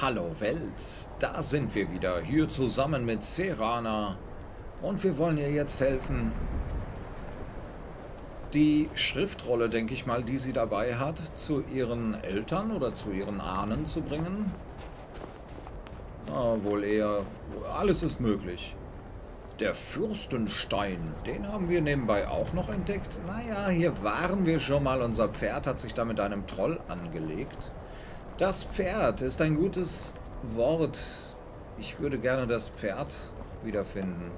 Hallo Welt, da sind wir wieder, hier zusammen mit Serana. Und wir wollen ihr jetzt helfen, die Schriftrolle, denke ich mal, die sie dabei hat, zu ihren Eltern oder zu ihren Ahnen zu bringen. Ah, wohl eher, alles ist möglich. Der Fürstenstein, den haben wir nebenbei auch noch entdeckt. Naja, hier waren wir schon mal. Unser Pferd hat sich da mit einem Troll angelegt. Das Pferd ist ein gutes Wort. Ich würde gerne das Pferd wiederfinden.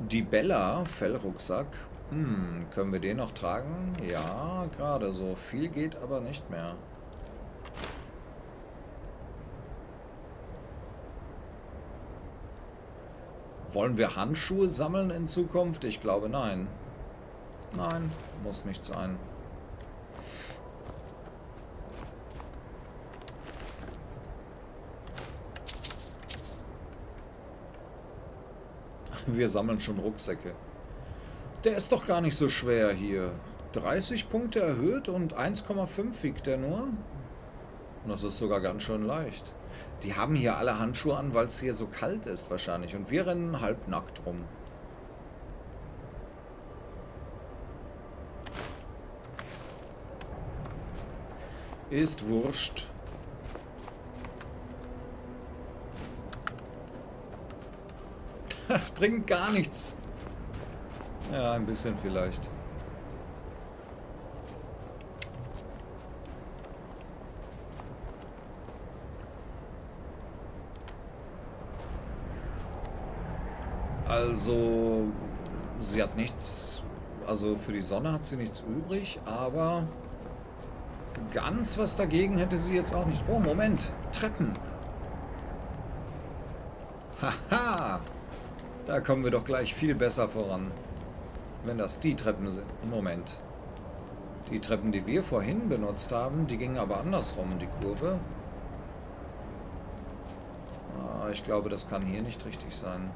Die Bella, Fellrucksack. Hm, können wir den noch tragen? Ja, gerade so. Viel geht aber nicht mehr. Wollen wir Handschuhe sammeln in Zukunft? Ich glaube nein. Nein, muss nicht sein. Wir sammeln schon Rucksäcke. Der ist doch gar nicht so schwer hier. 30 Punkte erhöht und 1,5 wiegt der nur. Und das ist sogar ganz schön leicht. Die haben hier alle Handschuhe an, weil es hier so kalt ist wahrscheinlich. Und wir rennen halbnackt rum. Ist wurscht. Das bringt gar nichts. Ja, ein bisschen vielleicht. Also, sie hat nichts, also für die Sonne hat sie nichts übrig, aber ganz was dagegen hätte sie jetzt auch nicht. Oh, Moment, Treppen. Haha, da kommen wir doch gleich viel besser voran, wenn das die Treppen sind. Moment. Die Treppen, die wir vorhin benutzt haben, die gingen aber andersrum, die Kurve. Ah, ich glaube, das kann hier nicht richtig sein.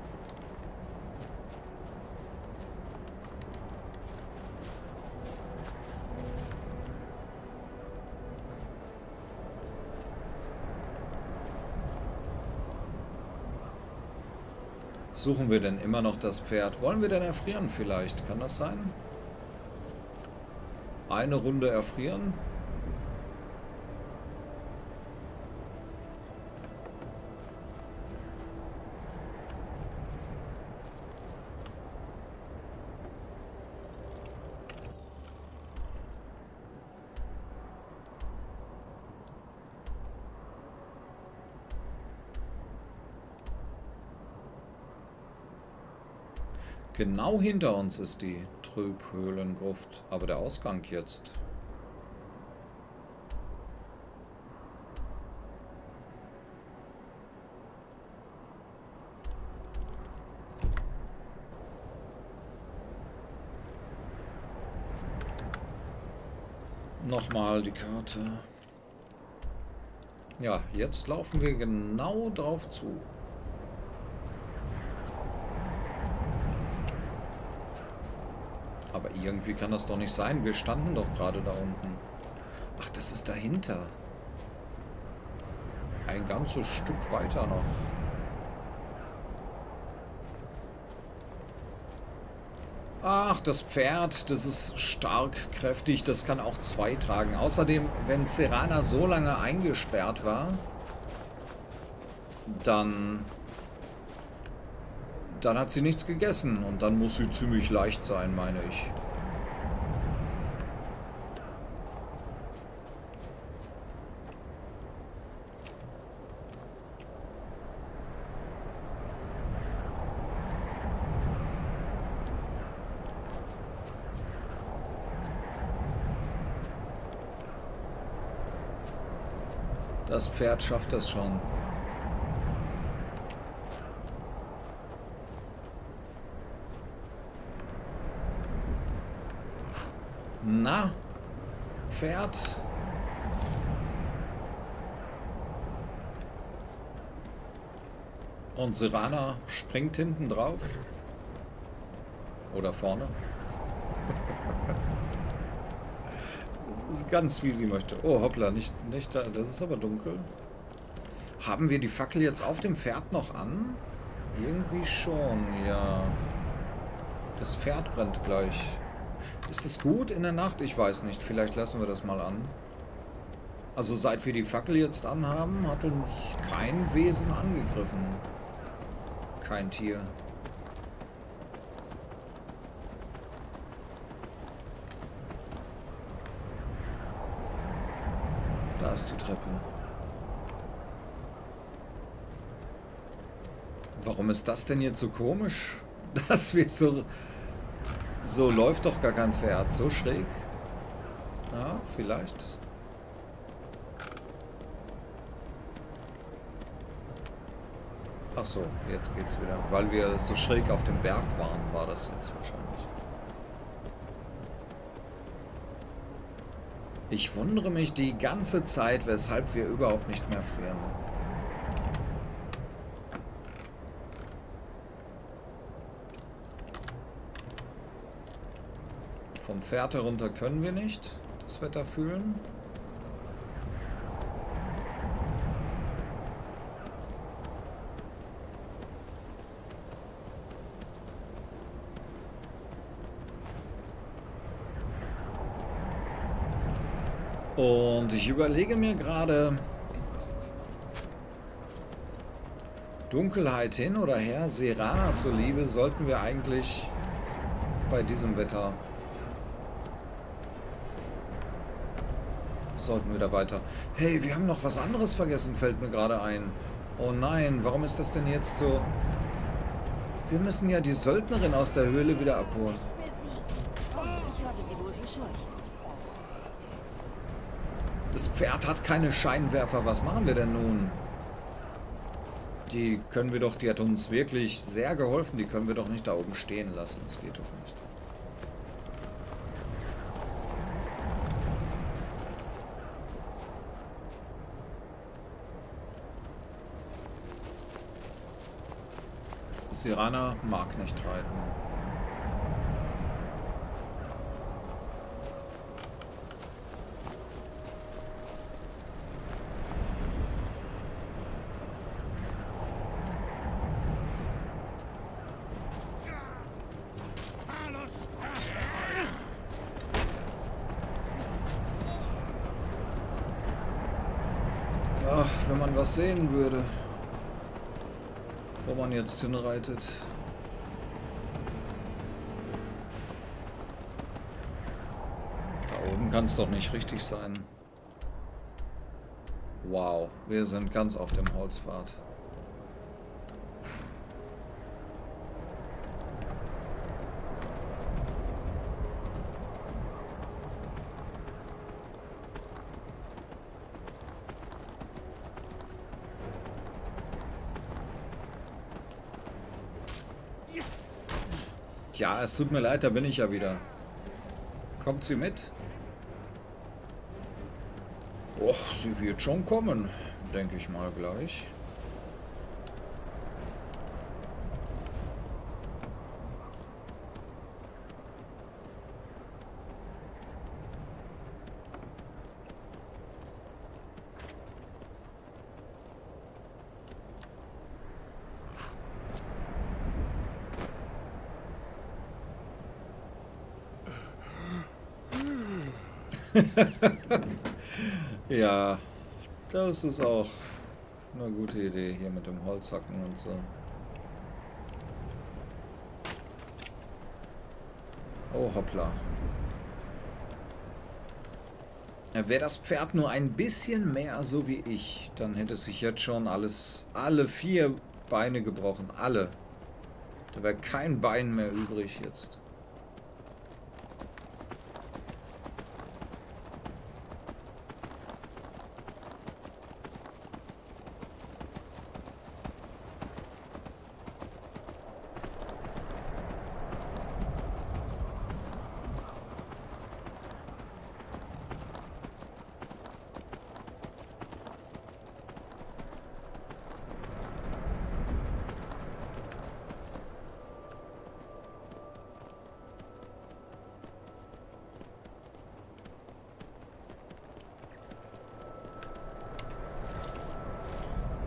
Suchen wir denn immer noch das Pferd? Wollen wir denn erfrieren vielleicht? Kann das sein? Eine Runde erfrieren? Genau hinter uns ist die Trübhöhlengruft. Aber der Ausgang jetzt. Nochmal die Karte. Ja, jetzt laufen wir genau drauf zu. Aber irgendwie kann das doch nicht sein. Wir standen doch gerade da unten. Ach, das ist dahinter. Ein ganzes Stück weiter noch. Ach, das Pferd, das ist stark, kräftig, das kann auch zwei tragen. Außerdem, wenn Serana so lange eingesperrt war, dann dann hat sie nichts gegessen und dann muss sie ziemlich leicht sein, meine ich. Das Pferd schafft das schon. Na, Pferd. Und Serana springt hinten drauf. Oder vorne. Ganz wie sie möchte. Oh, hoppla, nicht, nicht da. Das ist aber dunkel. Haben wir die Fackel jetzt auf dem Pferd noch an? Irgendwie schon, ja. Das Pferd brennt gleich. Ist es gut in der Nacht? Ich weiß nicht. Vielleicht lassen wir das mal an. Also seit wir die Fackel jetzt anhaben, hat uns kein Wesen angegriffen. Kein Tier. Da ist die Treppe. Warum ist das denn jetzt so komisch? Dass wir so... So läuft doch gar kein Pferd. So schräg. Ja, vielleicht. Ach so, jetzt geht's wieder. Weil wir so schräg auf dem Berg waren, war das jetzt wahrscheinlich. Ich wundere mich die ganze Zeit, weshalb wir überhaupt nicht mehr frieren. Vom Pferd herunter können wir nicht das Wetter fühlen. Und ich überlege mir gerade, Dunkelheit hin oder her, Serana zuliebe, sollten wir eigentlich bei diesem Wetter sollten wir da weiter. Hey, wir haben noch was anderes vergessen, fällt mir gerade ein. Oh nein, warum ist das denn jetzt so? Wir müssen ja die Söldnerin aus der Höhle wieder abholen. Das Pferd hat keine Scheinwerfer. Was machen wir denn nun? Die können wir doch, die hat uns wirklich sehr geholfen. Die können wir doch nicht da oben stehen lassen. Das geht doch nicht. Sirana mag nicht reiten. Was sehen würde, wo man jetzt hinreitet. Da oben kann es doch nicht richtig sein. Wow, wir sind ganz auf dem Holzpfad. Es tut mir leid, da bin ich ja wieder. Kommt sie mit? Och, sie wird schon kommen, denke ich mal gleich. ja, das ist auch eine gute Idee hier mit dem Holzhacken und so. Oh, hoppla. Wäre das Pferd nur ein bisschen mehr so wie ich, dann hätte sich jetzt schon alles, alle vier Beine gebrochen. Alle. Da wäre kein Bein mehr übrig jetzt.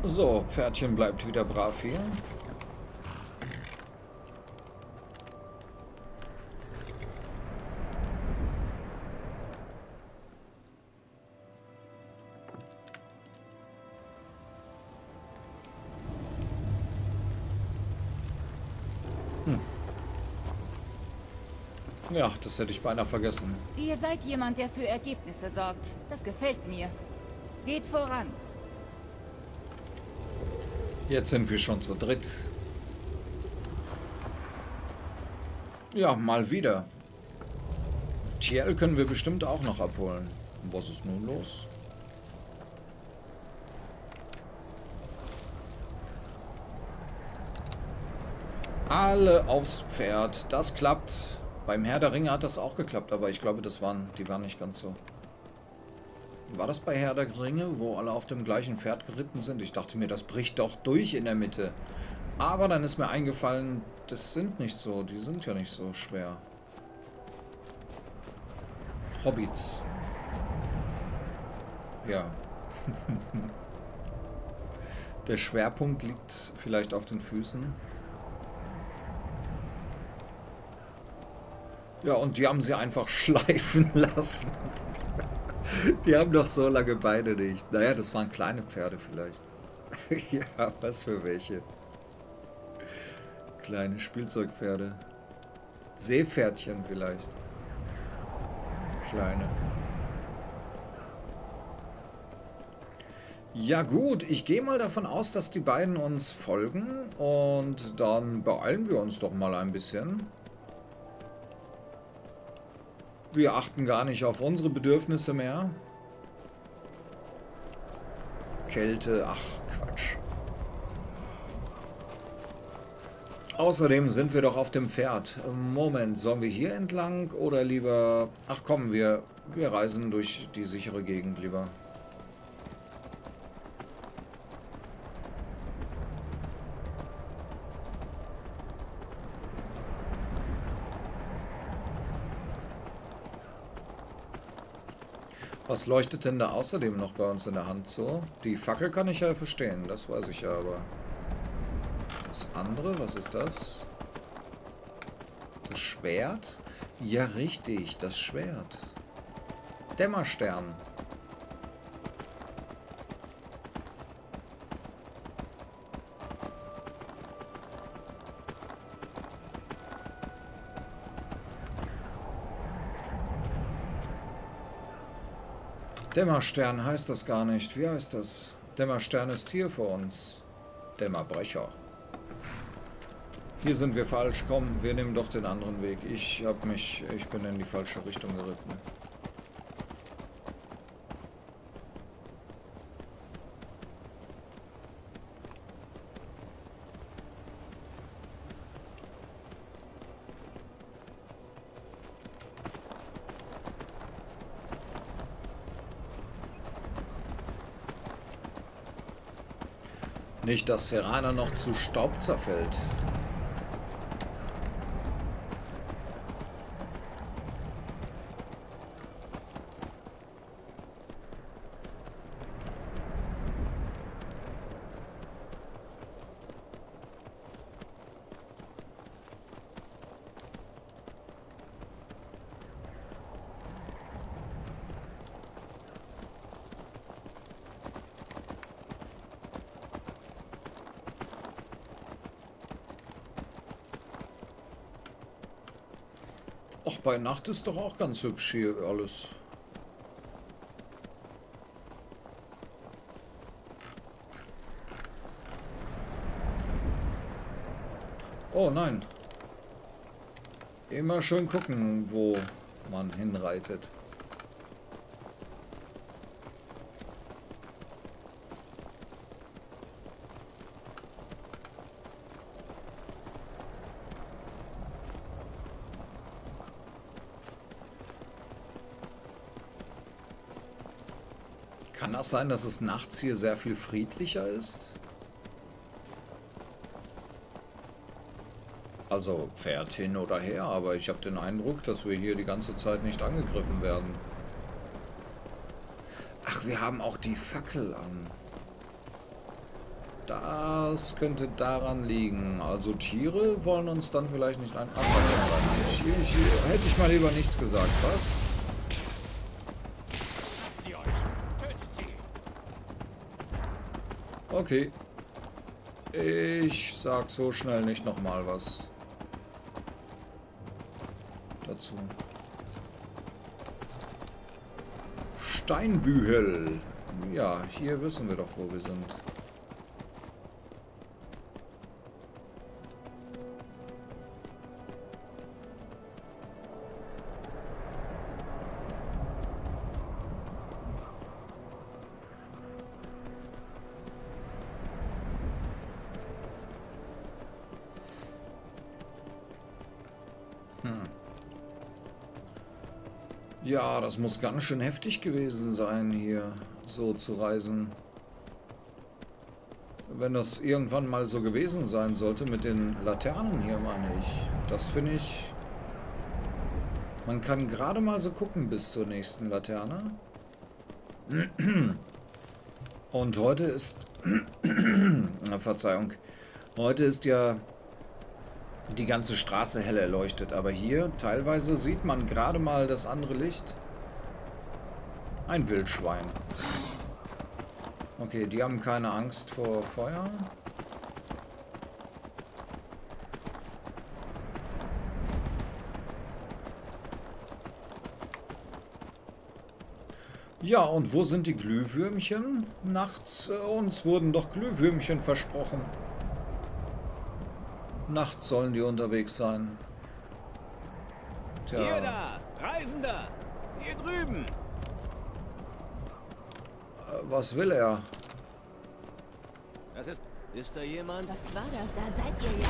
So, Pferdchen bleibt wieder brav hier. Ja, das hätte ich beinahe vergessen. Ihr seid jemand, der für Ergebnisse sorgt. Das gefällt mir. Geht voran. Jetzt sind wir schon zu dritt. Ja, mal wieder. TL können wir bestimmt auch noch abholen. Was ist nun los? Alle aufs Pferd. Das klappt. Beim Herr der Ringe hat das auch geklappt, aber ich glaube, das waren, die waren nicht ganz so. War das bei Herr der Ringe, wo alle auf dem gleichen Pferd geritten sind? Ich dachte mir, das bricht doch durch in der Mitte. Aber dann ist mir eingefallen, das sind nicht so, die sind ja nicht so schwer. Hobbits. Ja. der Schwerpunkt liegt vielleicht auf den Füßen. Ja, und die haben sie einfach schleifen lassen. Die haben doch so lange Beine nicht. Naja, das waren kleine Pferde vielleicht. ja, was für welche. Kleine Spielzeugpferde. Seepferdchen vielleicht. Kleine. Ja gut, ich gehe mal davon aus, dass die beiden uns folgen und dann beeilen wir uns doch mal ein bisschen. Wir achten gar nicht auf unsere Bedürfnisse mehr. Kälte, ach Quatsch. Außerdem sind wir doch auf dem Pferd. Moment, sollen wir hier entlang oder lieber... Ach komm, wir, wir reisen durch die sichere Gegend lieber. Was leuchtet denn da außerdem noch bei uns in der Hand so? Die Fackel kann ich ja verstehen, das weiß ich ja, aber... Das andere, was ist das? Das Schwert? Ja, richtig, das Schwert. Dämmerstern. Dämmerstern heißt das gar nicht. Wie heißt das? Dämmerstern ist hier vor uns. Dämmerbrecher. Hier sind wir falsch. Komm, wir nehmen doch den anderen Weg. Ich hab mich... Ich bin in die falsche Richtung geritten. Nicht, dass Serana noch zu Staub zerfällt. Bei Nacht ist doch auch ganz hübsch hier alles. Oh nein. Immer schön gucken, wo man hinreitet. Das sein, dass es nachts hier sehr viel friedlicher ist? Also Pferd hin oder her, aber ich habe den Eindruck, dass wir hier die ganze Zeit nicht angegriffen werden. Ach, wir haben auch die Fackel an. Das könnte daran liegen. Also Tiere wollen uns dann vielleicht nicht ein... Ach, hätte ich mal lieber nichts gesagt, was? Okay. Ich sag so schnell nicht nochmal was dazu. Steinbühel. Ja, hier wissen wir doch, wo wir sind. Das muss ganz schön heftig gewesen sein, hier so zu reisen. Wenn das irgendwann mal so gewesen sein sollte mit den Laternen hier, meine ich. Das finde ich... Man kann gerade mal so gucken bis zur nächsten Laterne. Und heute ist... Verzeihung. Heute ist ja die ganze Straße hell erleuchtet. Aber hier teilweise sieht man gerade mal das andere Licht. Ein Wildschwein. Okay, die haben keine Angst vor Feuer. Ja, und wo sind die Glühwürmchen? Nachts, äh, uns wurden doch Glühwürmchen versprochen. Nachts sollen die unterwegs sein. Tja. Hier da, Reisender, hier drüben. Was will er? Das ist. Ist da jemand? Was war das? Da seid ihr ja.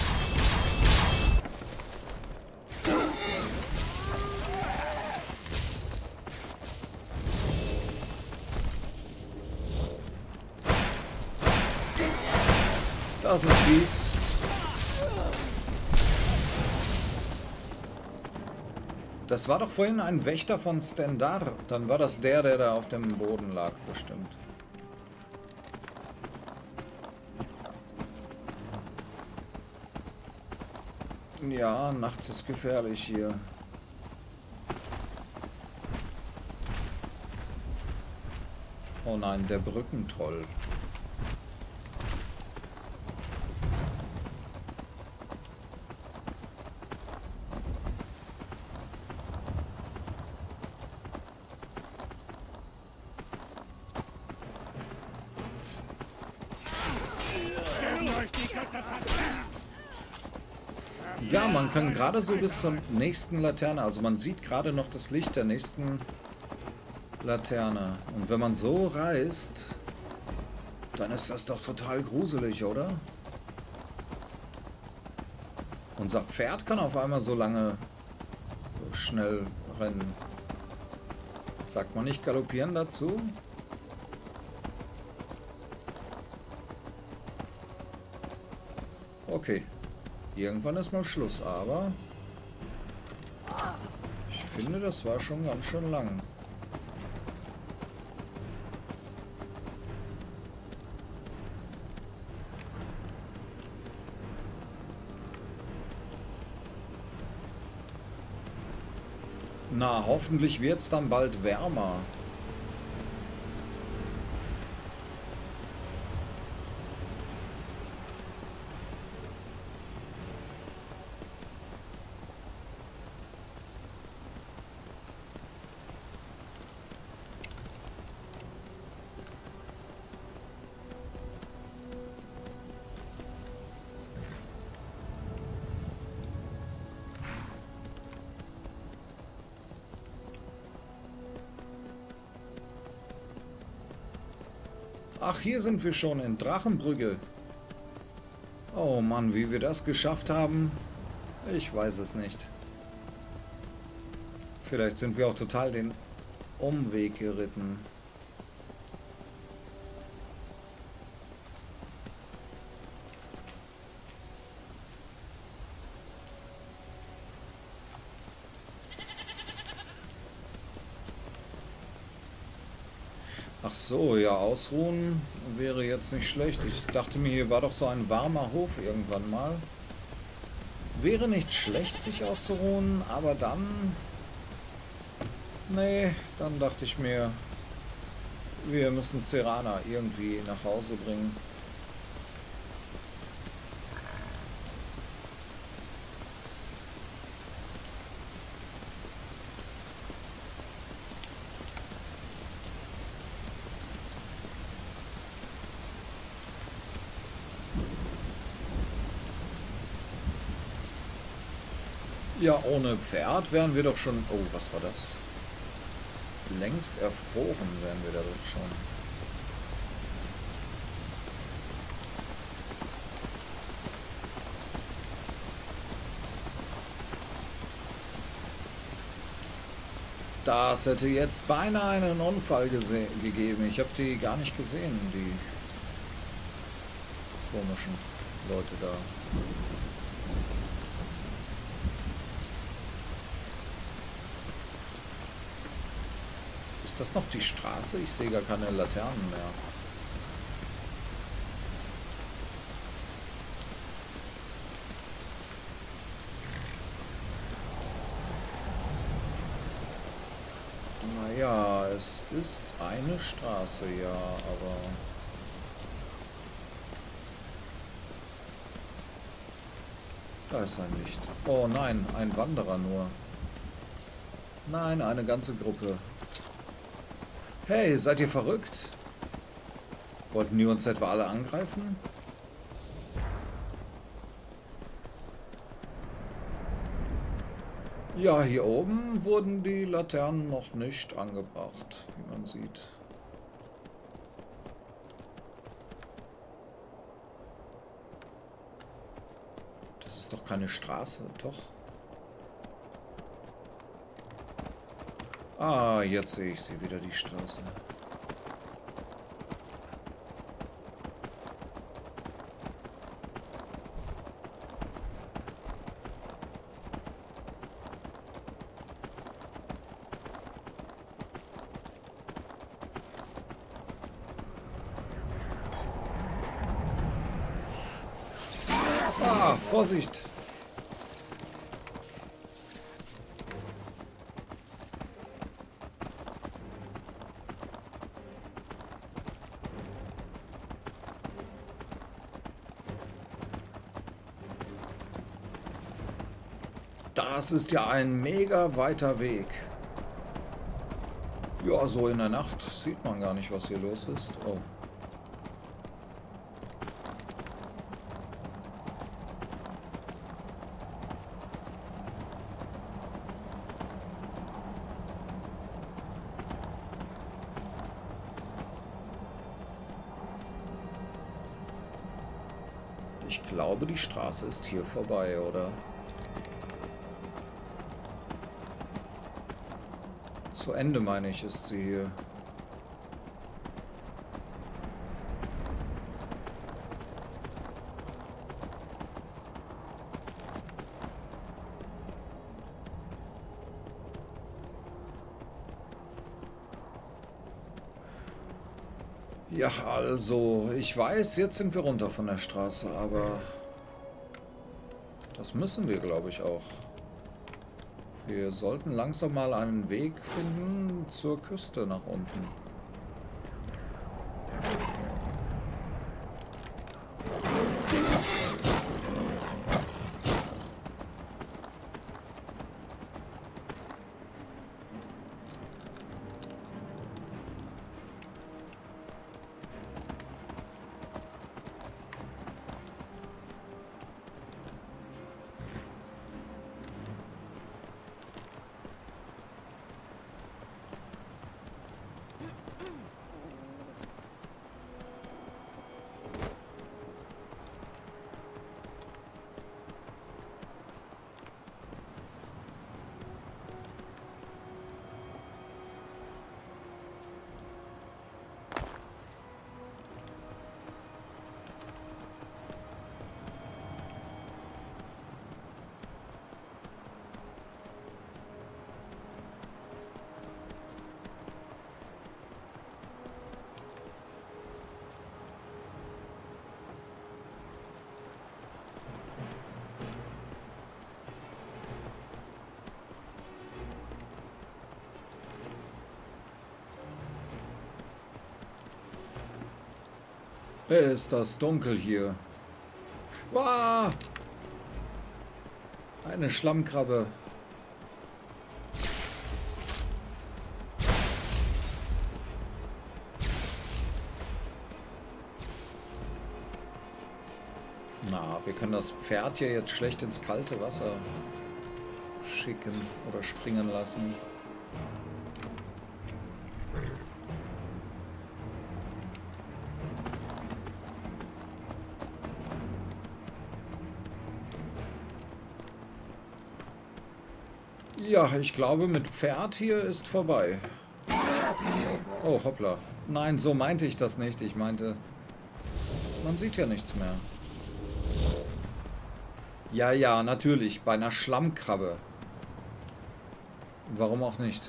Das ist fies. Das war doch vorhin ein Wächter von Stendar. Dann war das der, der da auf dem Boden lag, bestimmt. Ja, nachts ist gefährlich hier. Oh nein, der Brückentroll. Man kann gerade so bis zur nächsten Laterne, also man sieht gerade noch das Licht der nächsten Laterne. Und wenn man so reist, dann ist das doch total gruselig, oder? Unser Pferd kann auf einmal so lange schnell rennen. Sagt man nicht galoppieren dazu? Okay. Irgendwann ist mal Schluss, aber ich finde, das war schon ganz schön lang. Na, hoffentlich wird es dann bald wärmer. Hier sind wir schon in Drachenbrücke. Oh Mann, wie wir das geschafft haben, ich weiß es nicht. Vielleicht sind wir auch total den Umweg geritten. So, ja, ausruhen wäre jetzt nicht schlecht. Ich dachte mir, hier war doch so ein warmer Hof irgendwann mal. Wäre nicht schlecht, sich auszuruhen, aber dann... Nee, dann dachte ich mir, wir müssen Serana irgendwie nach Hause bringen. Ja, ohne Pferd wären wir doch schon... Oh, was war das? Längst erfroren wären wir da schon. Das hätte jetzt beinahe einen Unfall gegeben. Ich habe die gar nicht gesehen, die komischen Leute da. Ist das noch die Straße? Ich sehe gar keine Laternen mehr. Naja, es ist eine Straße, ja, aber... Da ist ein Licht. Oh nein, ein Wanderer nur. Nein, eine ganze Gruppe. Hey, seid ihr verrückt? Wollten die uns etwa alle angreifen? Ja, hier oben wurden die Laternen noch nicht angebracht, wie man sieht. Das ist doch keine Straße, doch? Ah, jetzt sehe ich sie wieder, die Straße. Ah, Vorsicht! Ist ja ein mega weiter Weg. Ja, so in der Nacht sieht man gar nicht, was hier los ist. Oh. Ich glaube, die Straße ist hier vorbei, oder? Zu Ende, meine ich, ist sie hier. Ja, also, ich weiß, jetzt sind wir runter von der Straße, aber das müssen wir, glaube ich, auch. Wir sollten langsam mal einen Weg finden zur Küste nach unten. Ist das dunkel hier. Wow! Eine Schlammkrabbe. Na, wir können das Pferd hier jetzt schlecht ins kalte Wasser schicken oder springen lassen. Ja, ich glaube, mit Pferd hier ist vorbei. Oh, hoppla. Nein, so meinte ich das nicht. Ich meinte, man sieht ja nichts mehr. Ja, ja, natürlich. Bei einer Schlammkrabbe. Warum auch nicht?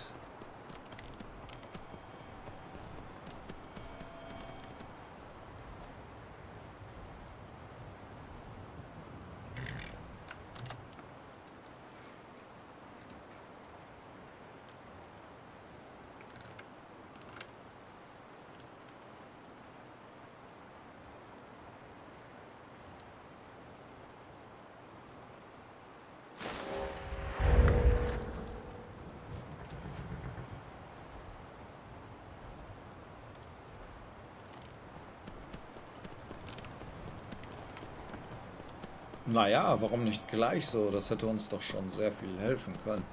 Naja, warum nicht gleich so? Das hätte uns doch schon sehr viel helfen können.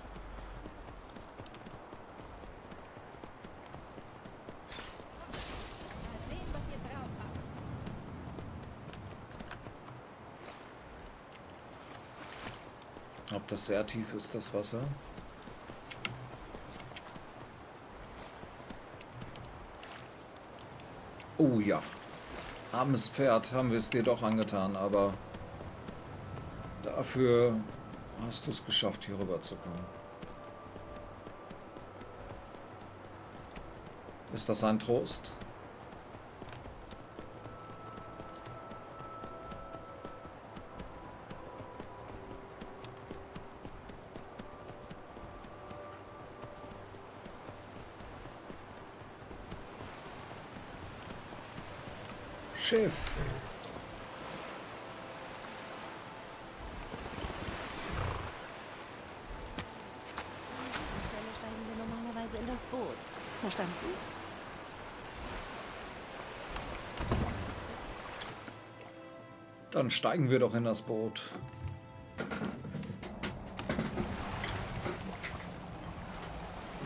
Ob das sehr tief ist, das Wasser? Oh ja. Armes Pferd, haben wir es dir doch angetan, aber dafür hast du es geschafft, hier rüber zu kommen. Ist das ein Trost? Schiff. An dieser Stelle steigen wir normalerweise in das Boot. Verstanden? Dann steigen wir doch in das Boot.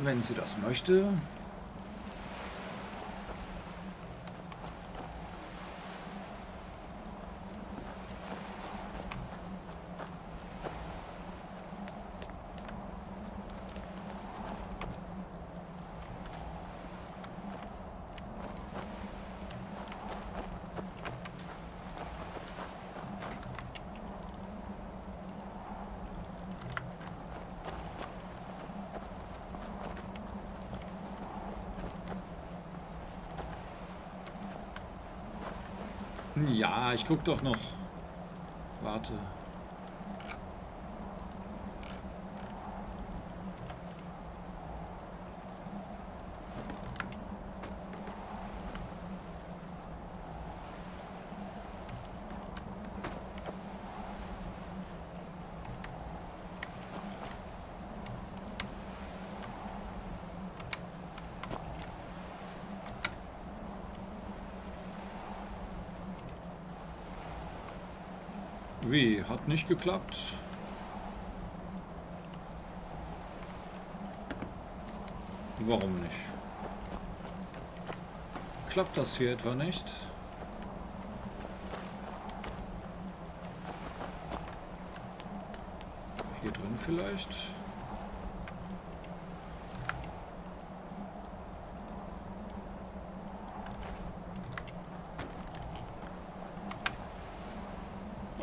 Wenn sie das möchte. Ja, ich guck doch noch. Warte. Wie? Hat nicht geklappt? Warum nicht? Klappt das hier etwa nicht? Hier drin vielleicht?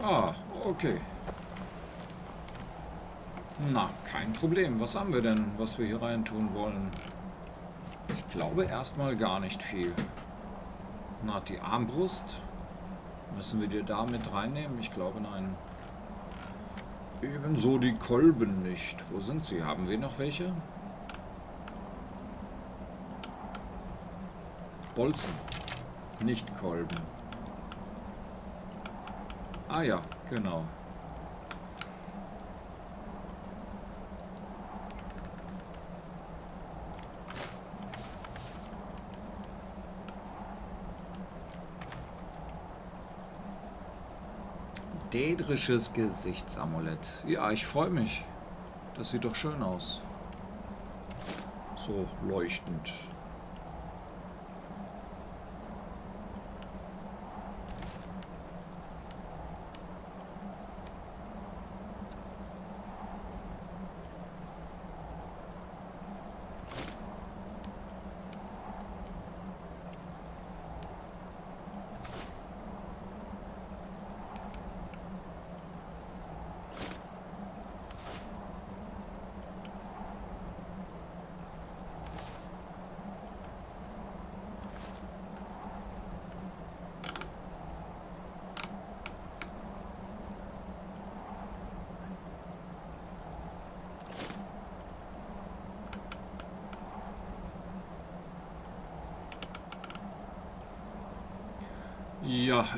Ah, okay. Na, kein Problem. Was haben wir denn, was wir hier rein tun wollen? Ich glaube erstmal gar nicht viel. Na, die Armbrust. Müssen wir die da mit reinnehmen? Ich glaube nein. Ebenso die Kolben nicht. Wo sind sie? Haben wir noch welche? Bolzen. Nicht Kolben. Ah ja, genau. Dädrisches Gesichtsamulett. Ja, ich freue mich. Das sieht doch schön aus. So leuchtend.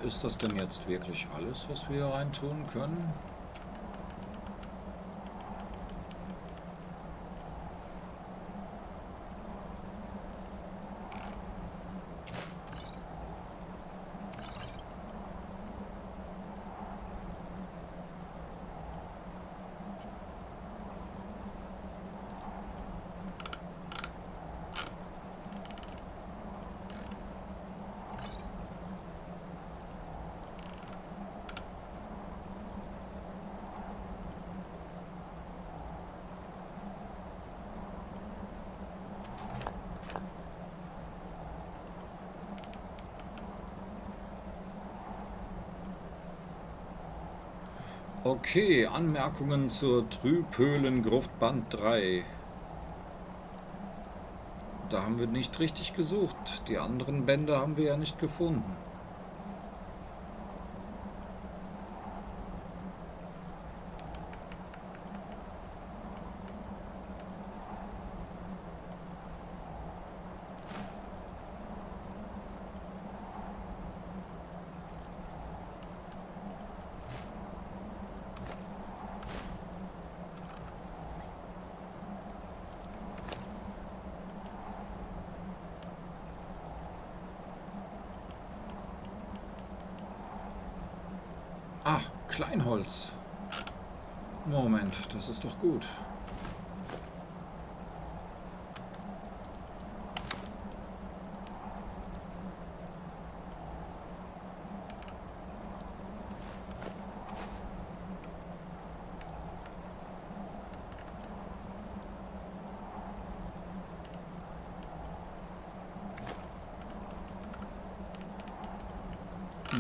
Ist das denn jetzt wirklich alles, was wir hier rein tun können? Okay, Anmerkungen zur Trübhöhlengruft Band 3. Da haben wir nicht richtig gesucht. Die anderen Bände haben wir ja nicht gefunden. Ah, Kleinholz. Moment, das ist doch gut.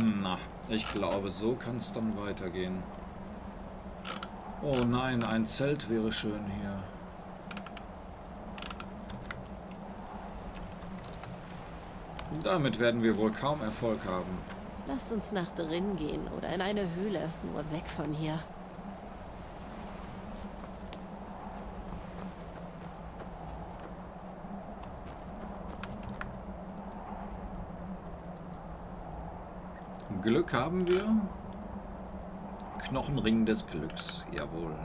Na, ich glaube, so kann es dann weitergehen. Oh nein, ein Zelt wäre schön hier. Damit werden wir wohl kaum Erfolg haben. Lasst uns nach drin gehen oder in eine Höhle, nur weg von hier. Glück haben wir. Knochenring des Glücks, jawohl.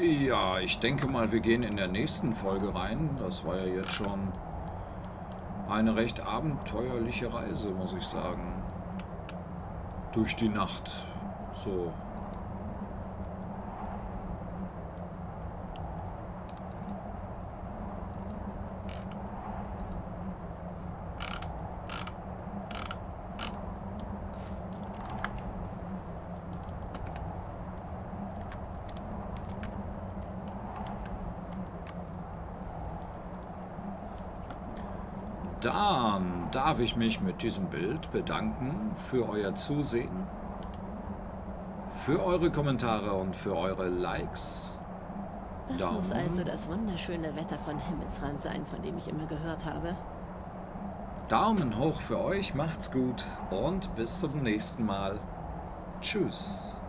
Ja, ich denke mal, wir gehen in der nächsten Folge rein. Das war ja jetzt schon eine recht abenteuerliche Reise, muss ich sagen. Durch die Nacht. So. Dann darf ich mich mit diesem Bild bedanken für euer Zusehen, für eure Kommentare und für eure Likes. Das Daumen. muss also das wunderschöne Wetter von Himmelsrand sein, von dem ich immer gehört habe. Daumen hoch für euch, macht's gut und bis zum nächsten Mal. Tschüss.